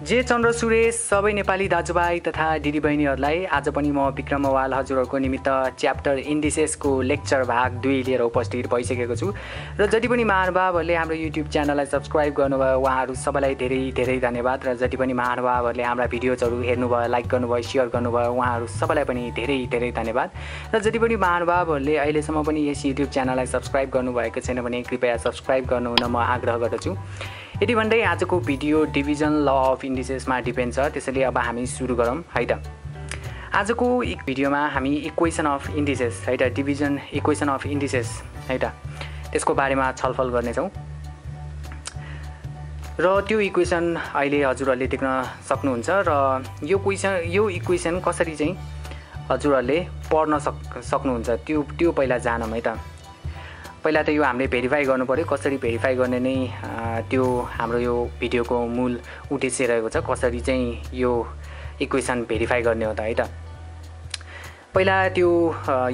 जे चन्द्र सुरेश सबै नेपाली दाजुभाइ तथा दिदीबहिनीहरूलाई आज पनि म विक्रम वाल हजुरहरूको निमित्त च्याप्टर इन्डिसेसको लेक्चर भाग दुई लिएर उपस्थित भइसकेको छु। र जति पनि महानुभावहरूले हाम्रो युट्युब च्यानललाई सब्सक्राइब गर्नुभयो उहाँहरू सबैलाई धेरै धेरै धन्यवाद। र जति पनि महानुभावहरूले हाम्रा भिडियोजहरू हेर्नुभयो लाइक गर्नुभयो सेयर गर्नुभयो उहाँहरू सबैलाई पनि धेरै धेरै धन्यवाद। र जति पनि महानुभावहरूले अहिलेसम्म पनि यस युट्युब च्यानललाई सब्सक्राइब गर्नुभएको छैन भने कृपया सब्सक्राइब गर्नु हुन म आग्रह गर्दछु। यति भन्दै आजको भिडियो डिभिजन ल अफ इन्डिसेसमा डिपेन्ड छ। त्यसैले अब हामी सुरु गरौँ है त? आजको एक भिडियोमा हामी इक्वेसन अफ इन्डिसेस है त? डिभिजन इक्वेसन अफ इन्डिसेस है त? त्यसको बारेमा छलफल गर्नेछौँ। र त्यो इक्वेसन अहिले हजुरहरूले देख्न सक्नुहुन्छ र यो क्वेसन यो इक्वेसन कसरी चाहिँ हजुरहरूले पढ्न सक् सक्नुहुन्छ त्यो त्यो पहिला जानौँ है त? पहिला त यो हामीले भेरिफाई पऱ्यो कसरी भेरिफाई गर्ने नै त्यो हाम्रो यो भिडियोको मूल उद्देश्य रहेको छ कसरी चाहिँ यो इक्वेसन भेरिफाई गर्ने हो त है त। पहिला त्यो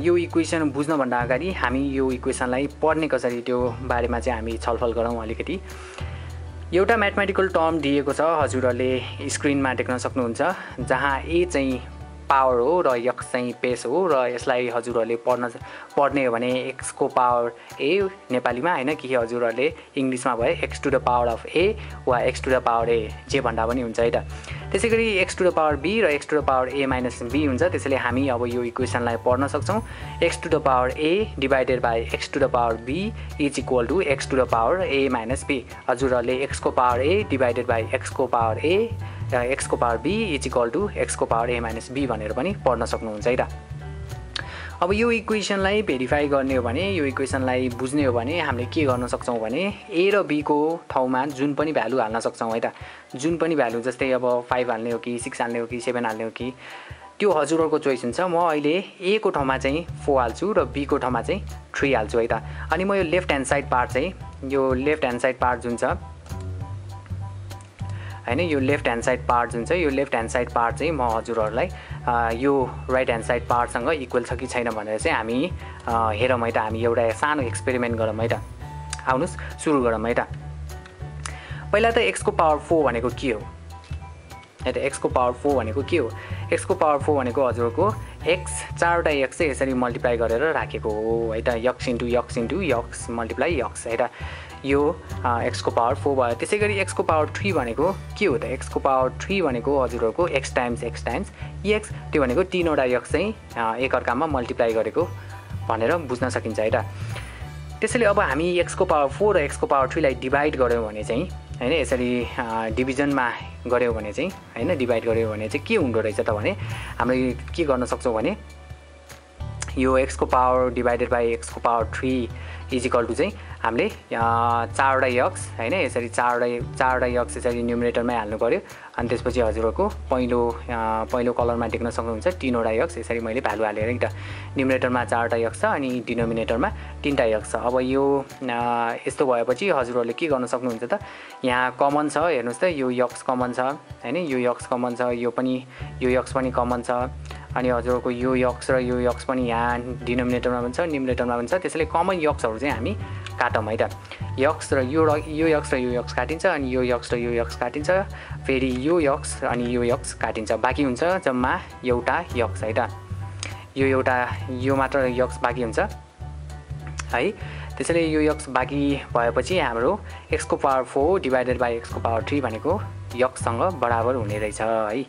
यो इक्वेसन बुझ्नभन्दा अगाडि हामी यो इक्वेसनलाई पढ्ने कसरी त्यो बारेमा चाहिँ हामी छलफल गरौँ अलिकति। एउटा म्याथमेटिकल टर्म दिएको छ हजुरहरूले स्क्रिनमा देख्न सक्नुहुन्छ जहाँ ए चाहिँ पावर हो र यक्स चाहिँ पेस हो र यसलाई हजुरहरूले पढ्न पढ्ने हो भने एक्सको पावर ए नेपालीमा होइन? कि हजुरहरूले इङ्ग्लिसमा भए x to the power of a वा x to the power a जे भन्दा पनि हुन्छ है त? त्यसै गरी x to the power b र x to the power a minus b हुन्छ। त्यसैले हामी अब यो इक्वेसनलाई पढ्न सक्छौँ। X to the power a divided by x to the power b is equal to x to the power a minus b हजुरहरूले एक्सको पावर ए डिभाइडेड बाई एक्सको power a एक्सको power b is equal to एक्सको power a minus b भनेर पनि पढ्न सक्नुहुन्छ है त अब यो इक्वेसनलाई भेरिफाई गर्ने हो भने यो इक्वेसनलाई बुझ्ने हो भने हामीले के गर्न सक्छौँ भने ए र बीको ठाउँमा जुन पनि भ्यालु हाल्न सक्छौँ है त जुन पनि भ्यालु जस्तै अब फाइभ हाल्ने हो कि सिक्स हाल्ने हो कि सेभेन हाल्ने हो कि त्यो हजुरहरूको चोइस हुन्छ। म अहिले ए को ठाउँमा चाहिँ फोर हाल्छु र बीको ठाउँमा चाहिँ थ्री हाल्छु है त अनि म यो लेफ्ट ह्यान्ड साइड पार्ट चाहिँ यो लेफ्ट ह्यान्ड साइड पार्ट जुन छ होइन यो लेफ्ट ह्यान्ड साइड पार्ट जुन छ यो लेफ्ट ह्यान्ड साइड पार्ट चाहिँ म हजुरहरूलाई यो राइट ह्यान्ड साइड पार्टसँग इक्वल छ कि छैन भनेर चाहिँ हामी हेरौँ है त। हामी एउटा सानो एक्सपेरिमेन्ट गरौँ है त। आउनुहोस् सुरु गरौँ है त। पहिला त एक्सको पावर फोर भनेको के हो? है त एक्सको पावर फोर भनेको के हो? एक्सको पावर फोर भनेको हजुरको एक्स चारवटा एक्स चाहिँ यसरी मल्टिप्लाई गरेर राखेको हो है त। X into x into x multiply x है त। यो एक्सको पावर फोर भयो। त्यसै गरी एक्सको पावर थ्री भनेको के हो त? एक्सको पावर थ्री भनेको हजुरहरूको x times x times x त्यो भनेको तिनवटा एक्स चाहिँ एकअर्कामा मल्टिप्लाई गरेको भनेर बुझ्न सकिन्छ है त। त्यसैले अब हामी एक्सको पावर फोर र एक्सको पावर थ्रीलाई डिभाइड गऱ्यौँ भने चाहिँ होइन यसरी डिभिजनमा गऱ्यौँ भने चाहिँ होइन डिभाइड गऱ्यौँ भने चाहिँ के हुँदो रहेछ त भने हामीले के गर्न सक्छौँ भने यो एक्सको power divided by एक्सको power three is equal to चाहिँ हामीले चारवटा यक्स होइन यसरी चारवटा चारवटा यक्स यसरी न्युमिनेटरमै हाल्नु पऱ्यो अनि त्यसपछि हजुरहरूको पहिलो पहिलो कलरमा देख्न सक्नुहुन्छ तिनवटा यक्स यसरी मैले भ्यालु हालेर त। न्युमिनेटरमा चारवटा यक्स छ अनि डिनोमिनेटरमा तिनवटा यक्स छ अब यो यस्तो भएपछि हजुरहरूले के गर्न सक्नुहुन्छ त? यहाँ कमन छ हेर्नुहोस् त यो यक्स कमन छ होइन यो यक्स कमन छ यो पनि यो यक्स पनि कमन छ। अनि हजुरहरूको यो यक्स र यो यक्स पनि यहाँ डिनोमिनेटरमा पनि छ न्युमिनेटरमा पनि छ त्यसैले कमन यक्सहरू चाहिँ हामी काटौँ है त। यक्स र यो यो यक्स र यो यक्स काटिन्छ अनि यो यक्स र यो यक्स काटिन्छ। फेरि यो यक्स अनि यो यक्स काटिन्छ। बाँकी हुन्छ जम्मा एउटा यक्स है त। यो एउटा यो मात्र यक्स बाँकी हुन्छ है। त्यसैले यो यक्स बाँकी भएपछि हाम्रो एक्सको पावर फोर डिभाइडेड बाई एक्सको पावर थ्री भनेको यक्ससँग बराबर हुने रहेछ है।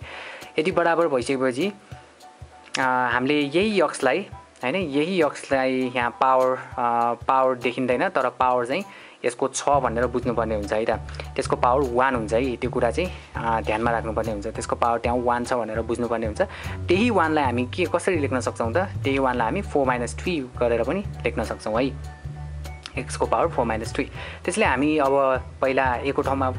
यदि बराबर भइसकेपछि हामीले यही यक्सलाई होइन यही यक्सलाई यहाँ पावर पावर देखिँदैन तर पावर चाहिँ यसको छ भनेर बुझ्नुपर्ने हुन्छ है त। त्यसको पावर वान हुन्छ है त्यो कुरा चाहिँ ध्यानमा राख्नुपर्ने हुन्छ। त्यसको पावर त्यहाँ वान छ भनेर बुझ्नुपर्ने हुन्छ। त्यही वानलाई हामी के कसरी लेख्न सक्छौँ त? त्यही वानलाई हामी फोर माइनस थ्री गरेर पनि लेख्न सक्छौँ है। एक्सको पावर फोर माइनस थ्री त्यसले हामी अब पहिला एको ठाउँमा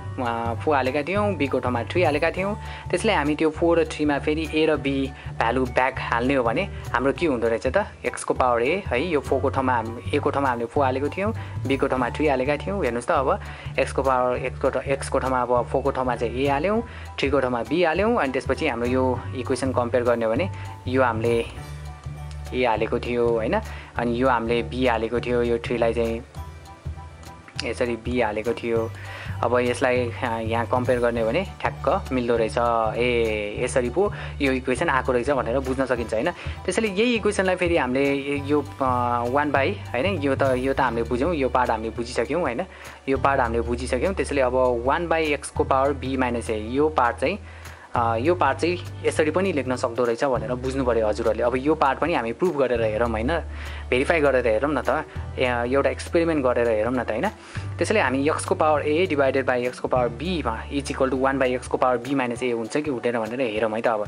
फोर हालेका थियौँ बीको ठाउँमा थ्री हालेका थियौँ। त्यसले हामी त्यो फोर र थ्रीमा फेरि ए र बी भ्यालु ब्याक हाल्ने हो भने हाम्रो के हुँदो रहेछ त? एक्सको पावर ए है यो फोरको ठाउँमा एको ठाउँमा हामीले फोर हालेको थियौँ बीको ठाउँमा थ्री हालेका थियौँ। हेर्नुहोस् त अब एक्सको पावर एक्सको एक्सको ठाउँमा अब फोरको ठाउँमा चाहिँ ए हाल्यौँ थ्रीको ठाउँमा बी हाल्यौँ अनि त्यसपछि हाम्रो यो इक्वेसन कम्पेयर गर्ने हो भने यो हामीले ए हालेको थियो होइन? अनि यो हामीले बी हालेको थियो यो थ्रीलाई चाहिँ यसरी बी हालेको थियो। अब यसलाई यहाँ कम्पेयर गर्ने भने ठ्याक्क मिल्दो रहेछ। ए यसरी पो यो इक्वेसन आएको रहेछ भनेर बुझ्न सकिन्छ होइन? त्यसैले यही इक्वेसनलाई फेरि हामीले यो वान बाई होइन? यो त यो त हामीले बुझ्यौँ यो पार्ट हामीले बुझिसक्यौँ होइन? यो पार्ट हामीले बुझिसक्यौँ त्यसैले अब वान बाई एक्सको पावर बी माइनस ए यो पार्ट चाहिँ यो पार्ट चाहिँ यसरी पनि लेख्न सक्दो रहेछ भनेर बुझ्नु पऱ्यो हजुरहरूले। अब यो पार्ट पनि हामी प्रुभ गरेर हेरौँ होइन भेरिफाई गरेर हेरौँ न त एउटा एक्सपेरिमेन्ट गरेर हेरौँ न त होइन। त्यसैले हामी यक्सको पावर ए डिभाइडेड बाई एक्सको पावर बीमा is equal to one by एक्सको power be minus a हुन्छ कि हुँदैन भनेर हेरौँ है त अब।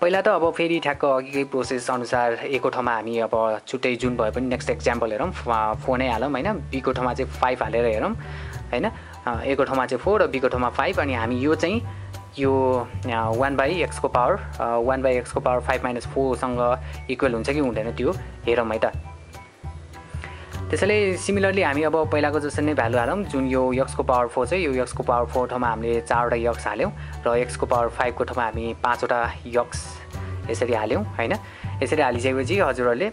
पहिला त अब फेरि ठ्याक्क अघिकै प्रोसेस अनुसार एको ठाउँमा हामी अब छुट्टै जुन भए पनि नेक्स्ट एक्जाम्पल हेरौँ फोनै हालौँ होइन बीको ठाउँमा चाहिँ फाइभ हालेर हेरौँ होइन। एको ठाउँमा चाहिँ फोर र बीको ठाउँमा फाइभ अनि हामी यो चाहिँ यो वान बाई एक्सको पावर वान बाई एक्सको पावर फाइभ माइनस फोरसँग इक्वल हुन्छ कि हुँदैन त्यो? हेरौँ है त। त्यसैले सिमिलरली हामी अब पहिलाको जस्तो नै भ्यालु हालौँ जुन यो यक्सको पावर फोर चाहिँ यो यक्सको पावर फोर ठाउँमा हामीले चारवटा यक्स हाल्यौँ र एक्सको पावर फाइभको ठाउँमा हामी पाँचवटा यक्स यसरी हाल्यौँ होइन? यसरी हालिसकेपछि हजुरहरूले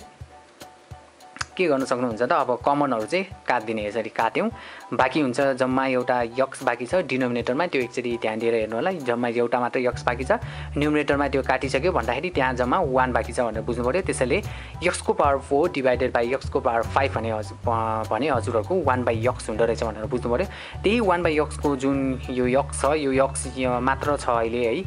के गर्न सक्नुहुन्छ त? अब कमनहरू चाहिँ काटिदिने यसरी काट्यौँ। बाँकी हुन्छ जम्मा एउटा यक्स बाँकी छ डिनोमिनेटरमा त्यो एकचोटि ध्यान दिएर हेर्नु होला। जम्मा एउटा मात्र यक्स बाँकी छ न्युमिनेटरमा त्यो काटिसक्यो भन्दाखेरि त्यहाँ जम्मा वान बाँकी छ भनेर बुझ्नु पऱ्यो। त्यसैले यक्सको पावर फोर डिभाइडेड बाई यक्सको पावर फाइभ भने हजुर भने हजुरहरूको वान बाई यक्स हुँदो रहेछ भनेर बुझ्नु पऱ्यो। त्यही वान बाई यक्सको जुन यो यक्स छ यो यक्स मात्र छ अहिले है।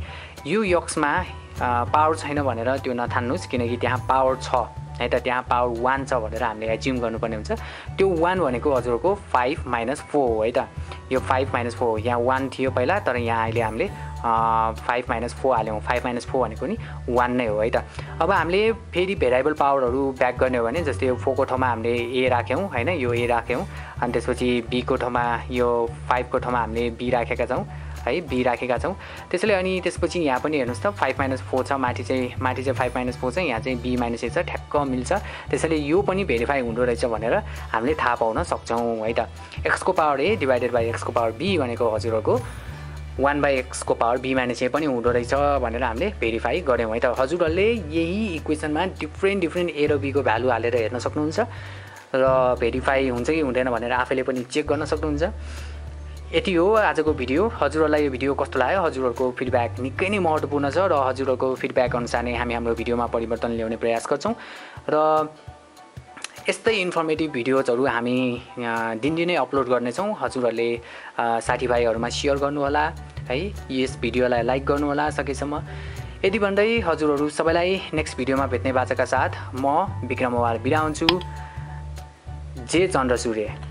यो यक्समा पावर छैन भनेर त्यो नथान्नुहोस् किनकि त्यहाँ पावर छ। है त त्यहाँ पावर वान छ भनेर हामीले एज्युम गर्नुपर्ने हुन्छ। त्यो वान भनेको हजुरको फाइभ माइनस फोर हो है त। यो फाइभ माइनस फोर हो। यहाँ वान थियो पहिला तर यहाँ अहिले हामीले फाइभ माइनस फोर हाल्यौँ। फाइभ माइनस फोर भनेको नि वान नै हो है त? अब हामीले फेरि भेराइबल पावरहरू ब्याक गर्ने हो भने जस्तै यो फोरको ठाउँमा हामीले ए राख्यौँ होइन? यो ए राख्यौँ। अनि त्यसपछि बीको ठाउँमा यो फाइभको ठाउँमा हामीले बी राखेका छौँ है? बी राखेका छौँ। त्यसैले अनि त्यसपछि यहाँ पनि हेर्नुहोस् त फाइभ माइनस फोर छ माथि चाहिँ माथि चाहिँ फाइभ माइनस फोर छ यहाँ चाहिँ बी माइनस ए छ ठ्याक्क मिल्छ। त्यसैले यो पनि भेरिफाई हुँदो रहेछ भनेर हामीले थाहा पाउन सक्छौँ है त? एक्सको पावर ए डिभाइडेड बाई एक्सको पावर बी भनेको हजुरहरूको वान बाई एक्सको पावर बी माइनस ए पनि हुँदो रहेछ भनेर हामीले भेरिफाई गऱ्यौँ है त। हजुरहरूले यही इक्वेसनमा डिफ्रेन्ट डिफ्रेन्ट ए र बीको भ्यालु हालेर हेर्न सक्नुहुन्छ र भेरिफाई हुन्छ कि हुँदैन भनेर आफैले पनि चेक गर्न सक्नुहुन्छ। यति हो आजको भिडियो। हजुरहरूलाई यो भिडियो कस्तो लाग्यो? हजुरहरूको फिडब्याक निकै नै महत्त्वपूर्ण छ र हजुरहरूको फिडब्याक अनुसार नै हामी हाम्रो भिडियोमा परिवर्तन ल्याउने प्रयास गर्छौँ। र यस्तै इन्फर्मेटिभ भिडियोजहरू हामी दिनदिनै अपलोड गर्नेछौँ। हजुरहरूले साथीभाइहरूमा सेयर गर्नुहोला है यस भिडियोलाई लाइक गर्नुहोला सकेसम्म। यति भन्दै हजुरहरू सबैलाई नेक्स्ट भिडियोमा भेट्ने बाचाका साथ म विक्रम बिदा हुन्छु। जे चन्द्र सूर्य।